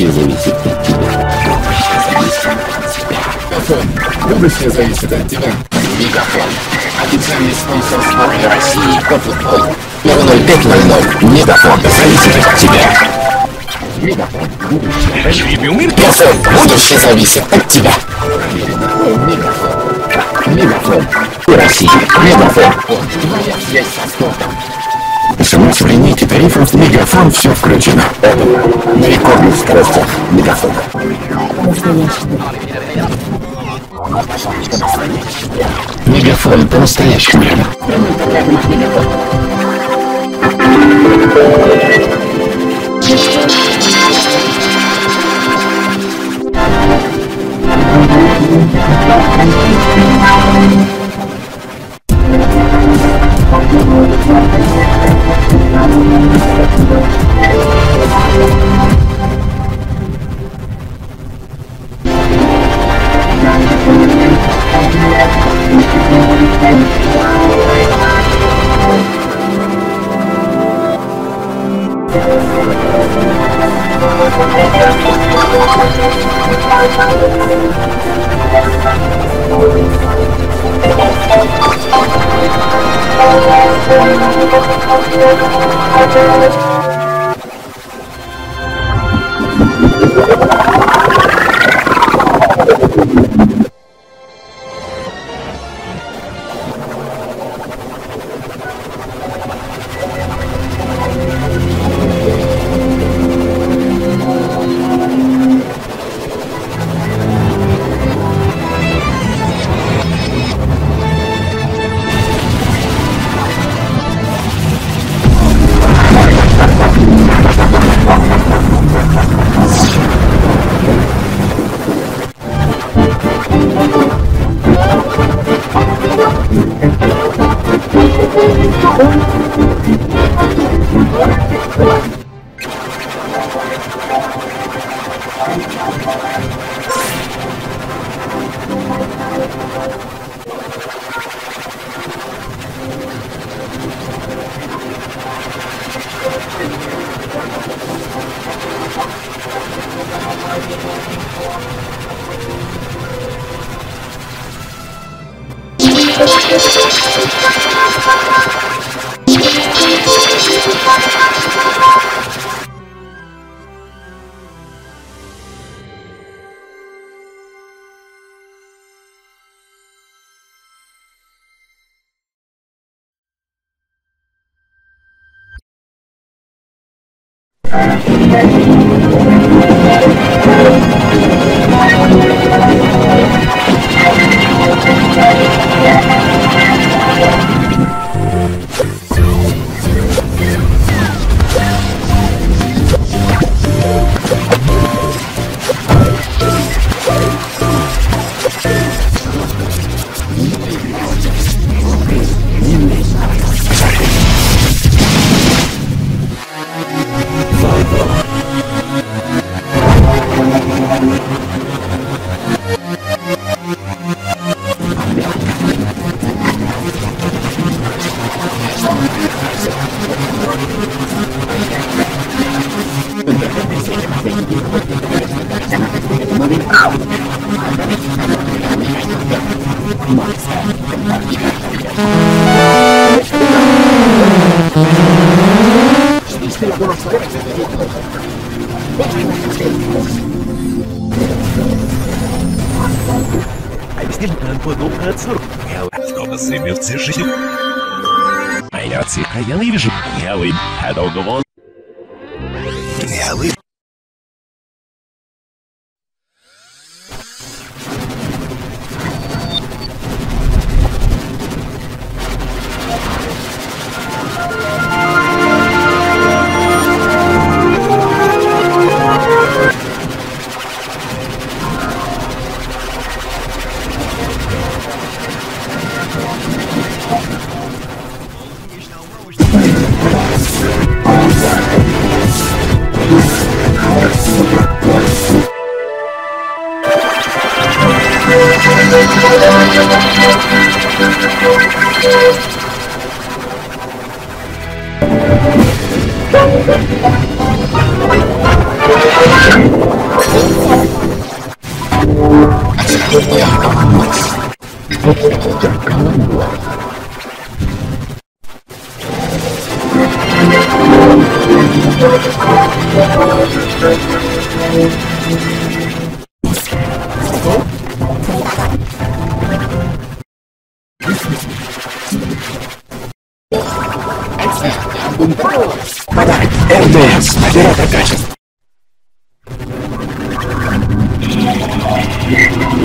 Будущее зависит от тебя. Будущее зависит от тебя. Мегафон. Официальный спонсор сборной России по футболу. 00500. Мегафон. Зависит от тебя. Мегафон. Мегафон. Будущее зависит от тебя. Мегафон. Мегафон. Россия. Мегафон. Твоя связь со спортом. СМС в линейке тарифов Мегафон все включено. На рекордных скоростях Мегафон. Мегафон Oh! Maybe I don't go on. Jangan Thank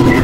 you.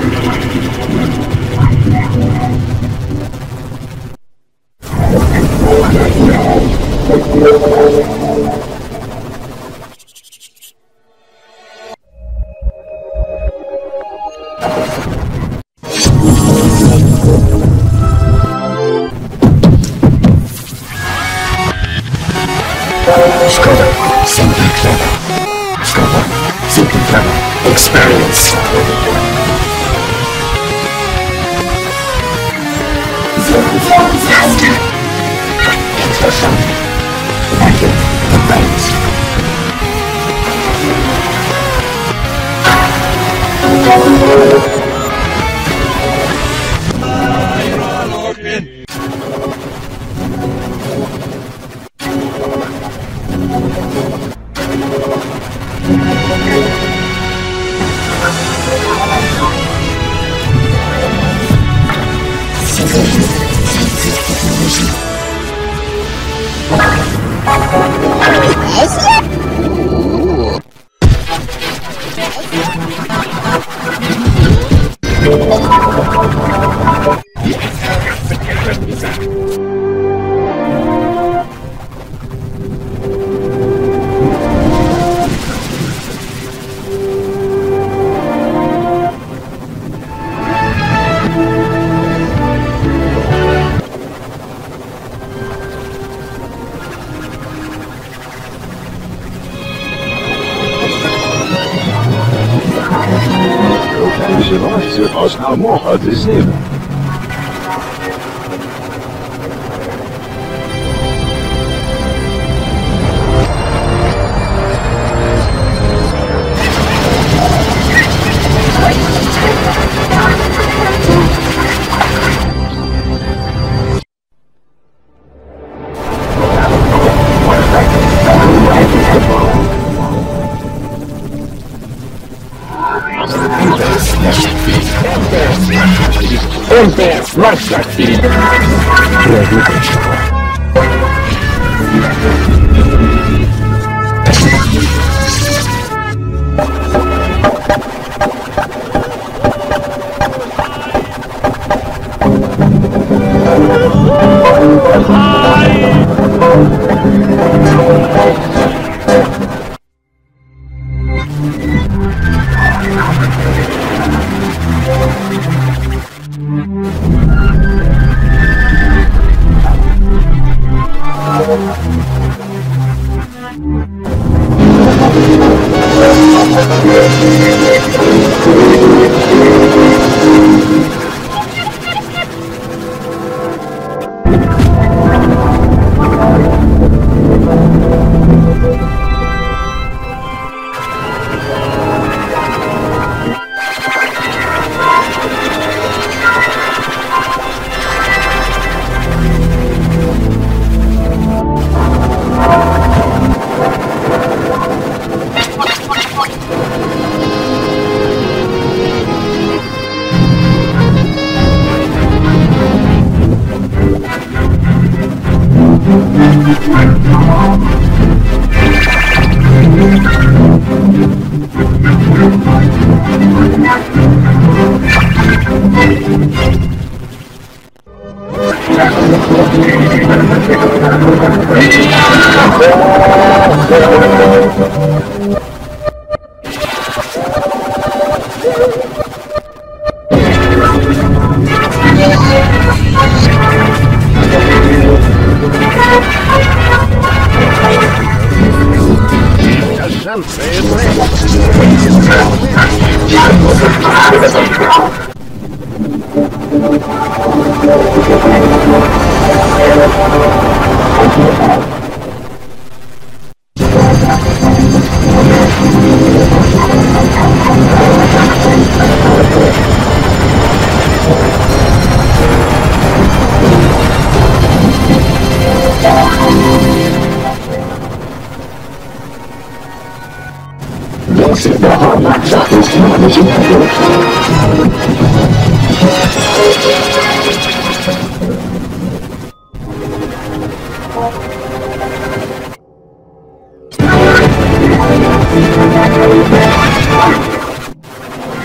Если дома запустим начинаю.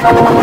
Coś jak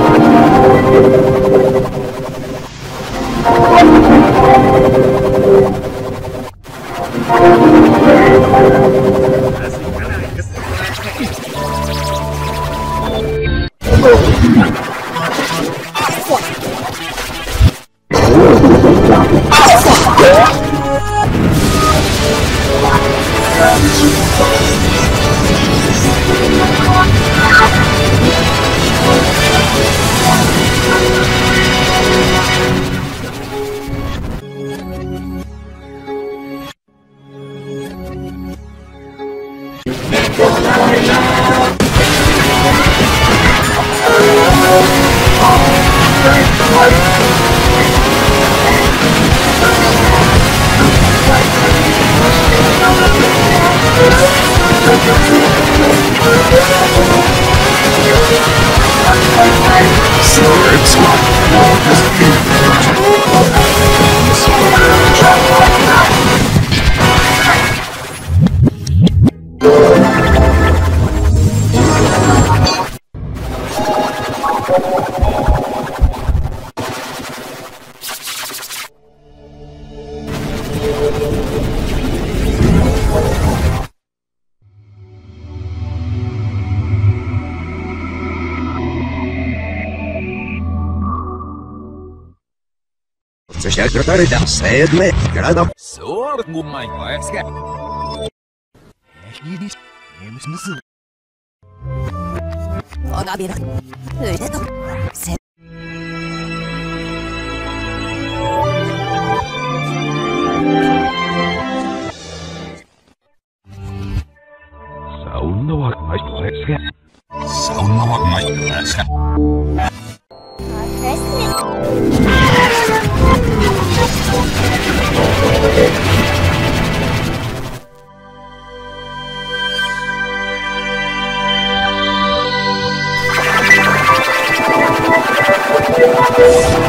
Swords, what? What is it? perdão, cedo é grana. mais mãe, mas que é. É que diz,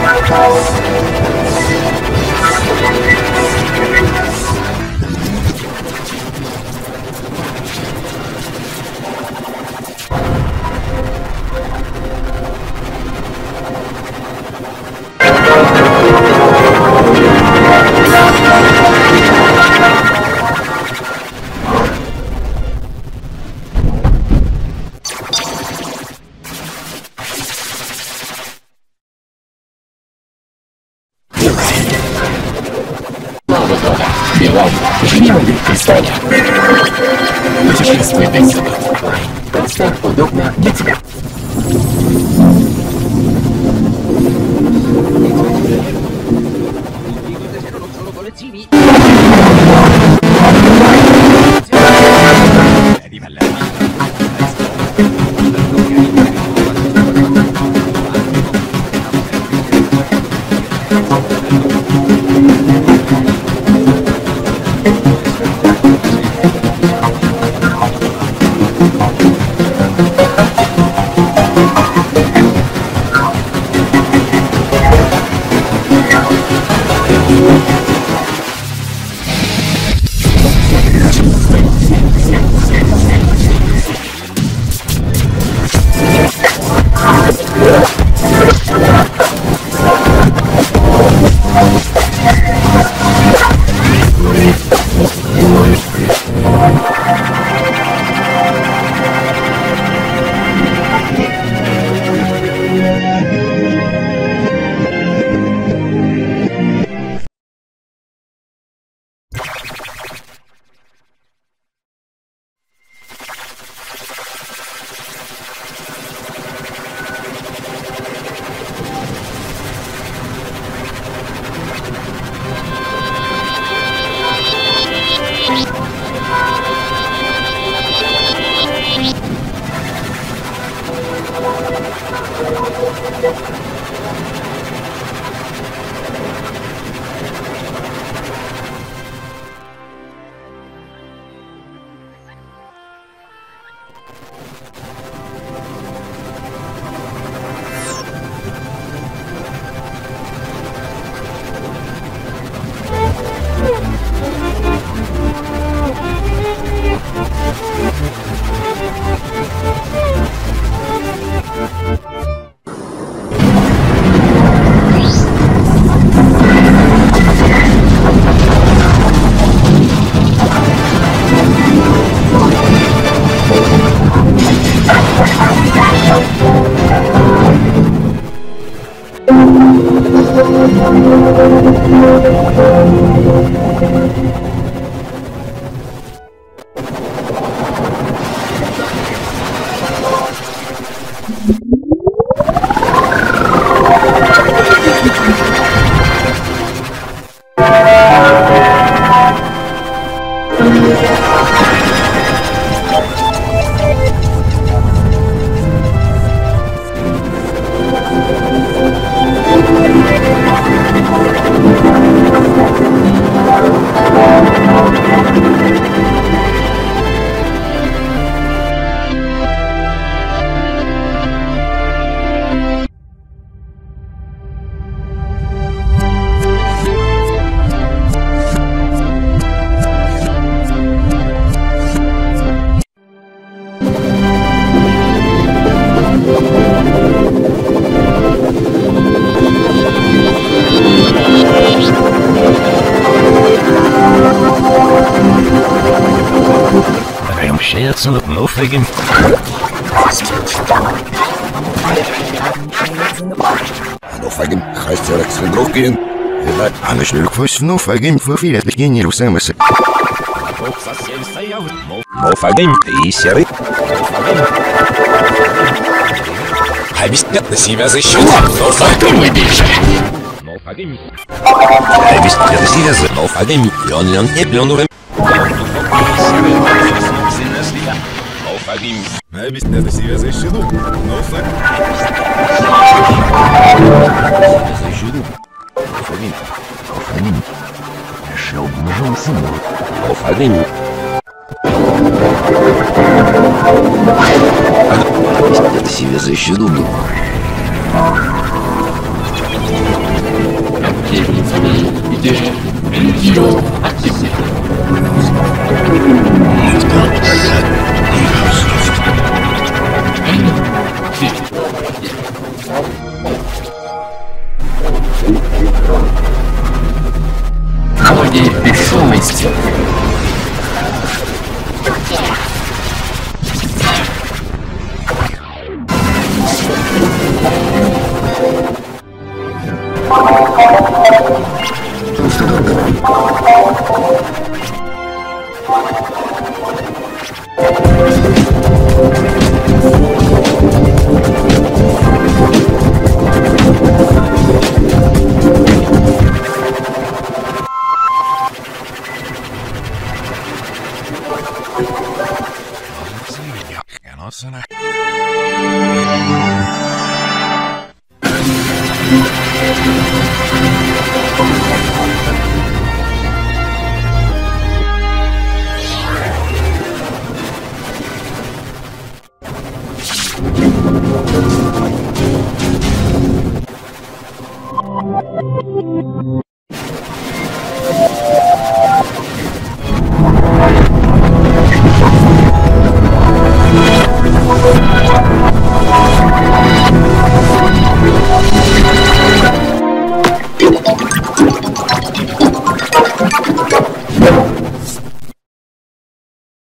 Let's go. Путешествие до сюда. Просто удобно для тебя. Фагим. Ну фагим, хастерок с вендровкин. А начну квось ну фагим фафи от генеру самосы. Ну фагим и серый. Объяснят на себя защиту. Ну фагим мы більше. Ну фагим. А без тебя связы. Ну фагим. Лен лен не пленурым. Ну фагим. Объяснят на себя защиту. Ну фак. Защиту. Фагим. Фагим. Решил мужем сыну. Ну фагим. Объяснят себя защиту. Навыки waste.